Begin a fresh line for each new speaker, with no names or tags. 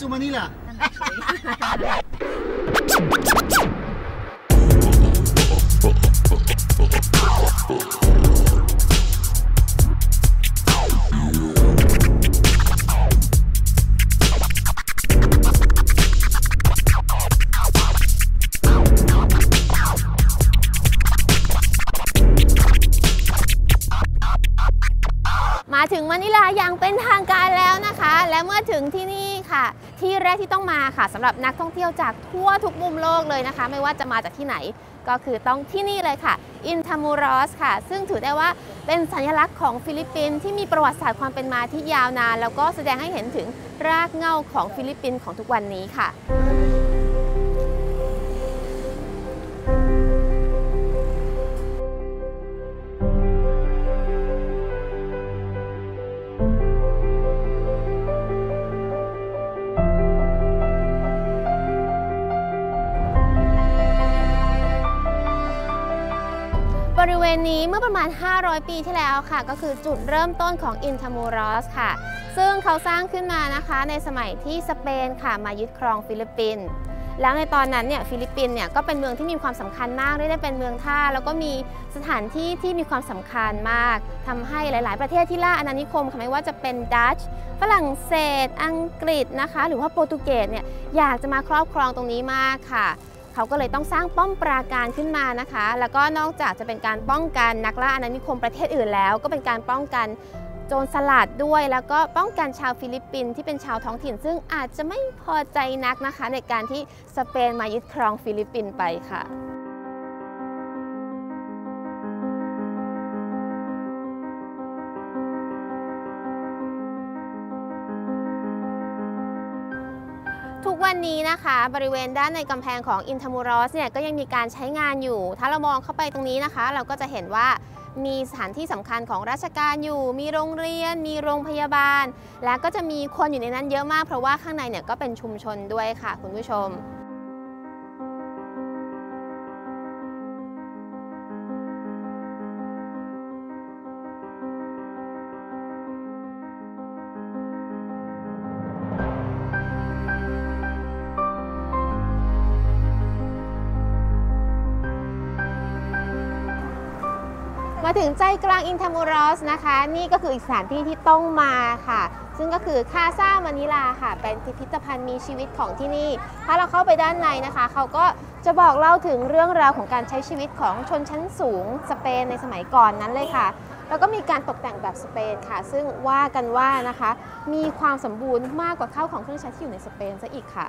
to Manila..
มาถึงมะนิลาอย่างเป็นทางการแล้วนะคะ และเมื่อถึงที่นี่ค่ะ ที่แรกที่ต้องมาค่ะสำหรับนักท่องเที่ยวจากทั่วทุกมุมโลกเลยนะคะ ไม่ว่าจะมาจากที่ไหนก็คือต้องที่นี่เลยค่ะ อินทรามูรอสค่ะ ซึ่งถือได้ว่าเป็นสัญลักษณ์ของฟิลิปปินส์ที่มีประวัติศาสตร์ความเป็นมาที่ยาวนาน แล้วก็แสดงให้เห็นถึงรากเหง้าของฟิลิปปินส์ของทุกวันนี้ค่ะ บริเวณนี้เมื่อประมาณ 500 ปีที่แล้วค่ะ ก็คือจุดเริ่มต้นของอินทรามูรอสค่ะ ซึ่งเขาสร้างขึ้นมานะคะในสมัยที่สเปนค่ะมายึดครองฟิลิปปินส์แล้วในตอนนั้นเนี่ยฟิลิปปินส์เนี่ยก็เป็นเมืองที่มีความสำคัญมากได้เป็นเมืองท่า แล้วก็มีสถานที่ที่มีความสำคัญมากทำให้หลาย ๆ ประเทศที่ล่าอาณานิคมค่ะไม่ว่าจะเป็นดัตช์ฝรั่งเศส อังกฤษนะคะ หรือว่าโปรตุเกสเนี่ยอยากจะมาครอบครองตรงนี้มากค่ะ เขาก็เลยต้องสร้างป้อมปราการขึ้นมานะคะ แล้วก็นอกจากจะเป็นการป้องกันนักล่าอาณานิคมประเทศอื่นแล้ว ก็เป็นการป้องกันโจรสลัดด้วย แล้วก็ป้องกันชาวฟิลิปปินส์ที่เป็นชาวท้องถิ่น ซึ่งอาจจะไม่พอใจนักนะคะ ในการที่สเปนมายึดครองฟิลิปปินส์ไปค่ะ ทุกวันนี้นะคะบริเวณด้านในกำแพงของอินทามูรอสเนี่ยก็ยังมีการใช้งานอยู่ ถ้าเรามองเข้าไปตรงนี้นะคะ เราก็จะเห็นว่ามีสถานที่สำคัญของราชการอยู่ มีโรงเรียน มีโรงพยาบาล และก็จะมีคนอยู่ในนั้นเยอะมาก เพราะว่าข้างในเนี่ยก็เป็นชุมชนด้วยค่ะ คุณผู้ชม มาถึงใจกลางอินทามูรอสนะคะ นี่ก็คืออีกสถานที่ที่ต้องมาค่ะ ซึ่งก็คือคาซามะนิลาค่ะ เป็นพิพิธภัณฑ์มีชีวิตของที่นี่ ถ้าเราเข้าไปด้านในนะคะ เขาก็จะบอกเล่าถึงเรื่องราวของการใช้ชีวิตของชนชั้นสูงสเปนในสมัยก่อนนั้นเลยค่ะ แล้วก็มีการตกแต่งแบบสเปนค่ะ ซึ่งว่ากันว่านะคะ มีความสมบูรณ์มากกว่าข้าวของเครื่องใช้ที่อยู่ในสเปนซะอีกค่ะ